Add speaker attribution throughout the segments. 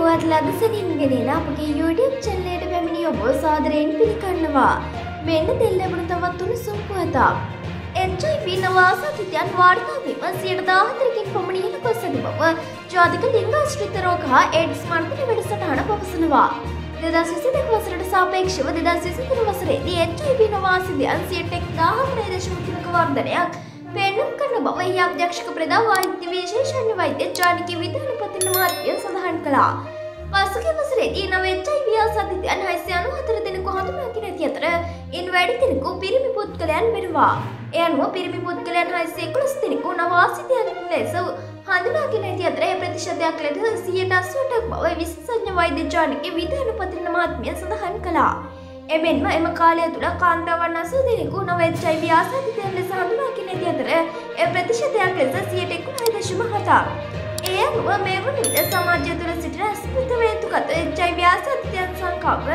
Speaker 1: පුවත් ලදසනින් ගෙනෙන අපගේ YouTube චැනලයට පැමිණි ඔබ සාදරයෙන් පිළිගන්නවා. මෙන්න දෙල් ලැබුණු තවත් උණුසුම් පුවතක්. HIV නවාසාතිතයන් වාර්තා වීම සියයට දාහතරකින් පමණ ඉහළ ගොස් ඇති බව ජාතික ලිංගාශ්‍රිත රෝග හා ඒඩ්ස් මර්ධන වැඩසටහන පවසනවා. දෙදස් විසි දෙක වසරට සාපේක්ෂව දෙදස් විසිතුන වසරේදී HIV නවාසිදයන් සියට එක් දාහතරේ දශමතිනක වර්ධනයක් පෙන්නුම් කරන බව එහි අධ්‍යක්ෂක ප්‍රදා වෛද්‍ය විශේෂඥ වෛද්‍ය ජානකි විධානපතින මාත්‍යය සඳහන් කළා. පසුගිය වසරේදී නව HIV ආසාදිතයන් හයසිය අනු හතර දෙනෙකු හඳුනාගෙන ඇති අතර ඉන් වැඩි දෙනෙකු පිරිමි පුද්ගලයන් වෙනවා. එය අනුව පිරිමි පුද්ගලයන් හයසිය එකොළොස් දෙනෙකු නවාසිතයන් ලෙස හඳුනාගෙන ඇති අතර ඒ ප්‍රතිශතයක් ලෙස සියයට අස්සුවටක් බව විශේෂඥ වෛද්‍ය ජානකි විධානපතින මාත්මිය සඳහන් කළා. එමෙන්ම එම කාලය තුළ කාන්තාවන් අසූ දෙනෙකු නොවෙච්චයි ව්‍යාසාධිතයන් ලෙස හඳුනාගෙන ඇති අතර එ ප්‍රතිශතයක් ලෙස සියට එකුණයි දශම හතා. එය අනුව මේ වන විට සමාජය තුළ සිටින ස්පෘතවේතුගත එච්චයි ව්‍යාසාධිතයන් සංකාව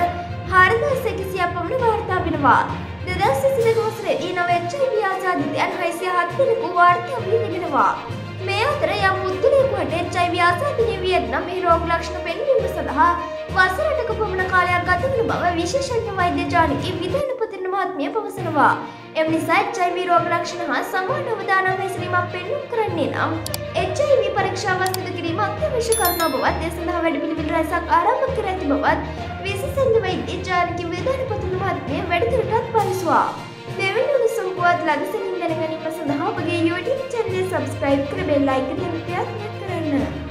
Speaker 1: හාරදස් එකසියක් පමණ වාර්තා වෙනවා. දෙදස් සිසිදක වසරේදී නොවෙච්චයි ව්‍යාසාධිතයන් හයිසිය හත් දෙනෙකු වාර්තා වී තිබෙනවා. මේ අතර යම් පුද්ගලයෙකුට HIV ආසාදනය වියත්නම් මේ රෝග ලක්ෂණ පෙන්වීම සඳහා වසරටක පමණ කාලයක් ගත වන බව විශේෂඥ වෛද්‍ය ජානකී විධානපතින මහත්මිය පවසනවා. එම නිසා HIV රෝග ලක්ෂණ හා සමාන අවදානම් හැසිරීමක් පෙන්නුම් කරන්නේ නම් HIV පරීක්ෂාවක් සිදු කිරීම අත්‍යවශ්‍ය කරුණා බවත් ඒ සඳහා වැඩපිළිවෙළ රැසක් ආරම්භ කර ඇති බවත් විශේෂඥ වෛද්‍ය ජානකී විධානපතින මහත්මිය වැඩිදුරටත් පවසුවා. මෙවැනි උණුසුම් පුවත් ලදසනින් දැනගැනීම සඳහා ඔබගේ YouTube චැනලය සබස්ක්‍රයිබ් කර බෙල් අයිකනය ප්‍රයත්න කරන්න.